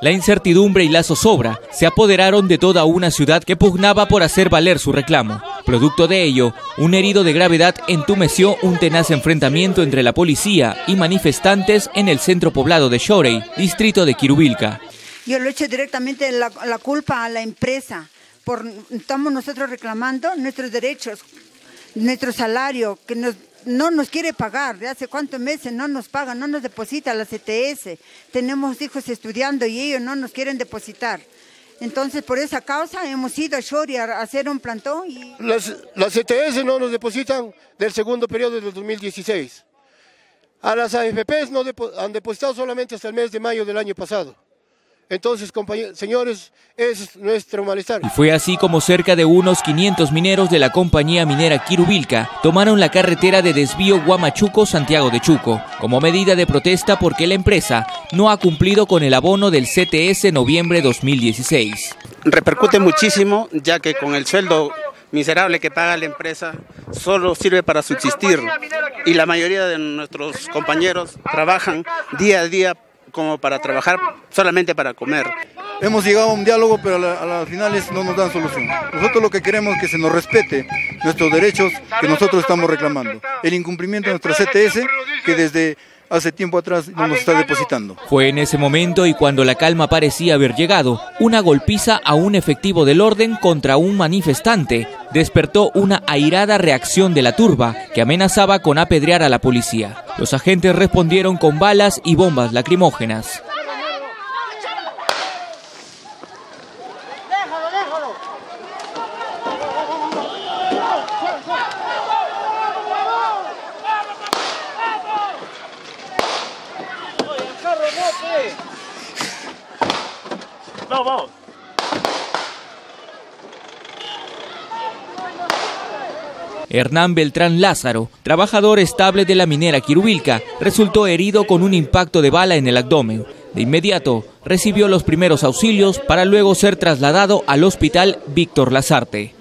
La incertidumbre y la zozobra se apoderaron de toda una ciudad que pugnaba por hacer valer su reclamo. Producto de ello, un herido de gravedad entumeció un tenaz enfrentamiento entre la policía y manifestantes en el centro poblado de Shorey, distrito de Quirubilca. Yo lo he hecho directamente la, la culpa a la empresa. Por, estamos nosotros reclamando nuestros derechos, nuestro salario, que no nos quiere pagar, de hace cuántos meses no nos pagan, no nos deposita la CTS. Tenemos hijos estudiando y ellos no nos quieren depositar. Entonces, por esa causa hemos ido a Shori a hacer un plantón. Y... Las, las CTS no nos depositan del segundo periodo del 2016. A las AFPs no han depositado solamente hasta el mes de mayo del año pasado. Entonces, señores, es nuestro malestar. Y fue así como cerca de unos 500 mineros de la compañía minera Quirubilca tomaron la carretera de desvío Guamachuco-Santiago de Chuco, como medida de protesta porque la empresa no ha cumplido con el abono del CTS noviembre 2016. Repercute muchísimo, ya que con el sueldo miserable que paga la empresa solo sirve para subsistir y la mayoría de nuestros compañeros trabajan día a día como para trabajar solamente para comer. Hemos llegado a un diálogo, pero a, las finales no nos dan solución. Nosotros lo que queremos es que se nos respete nuestros derechos que nosotros estamos reclamando. El incumplimiento de nuestra CTS, que desde hace tiempo atrás no nos está depositando. Fue en ese momento y cuando la calma parecía haber llegado, una golpiza a un efectivo del orden contra un manifestante despertó una airada reacción de la turba que amenazaba con apedrear a la policía. Los agentes respondieron con balas y bombas lacrimógenas. Hernán Beltrán Lázaro, trabajador estable de la minera Quirubilca, resultó herido con un impacto de bala en el abdomen. De inmediato recibió los primeros auxilios para luego ser trasladado al hospital Víctor Lazarte.